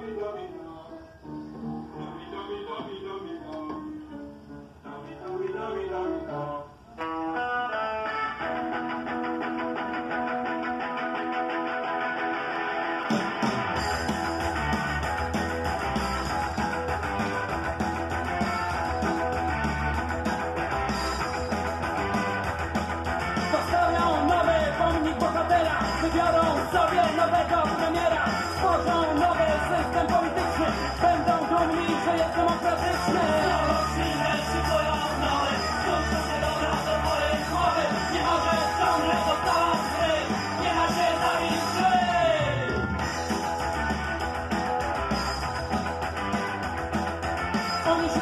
涙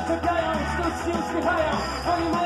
在飘扬，是新世纪太阳。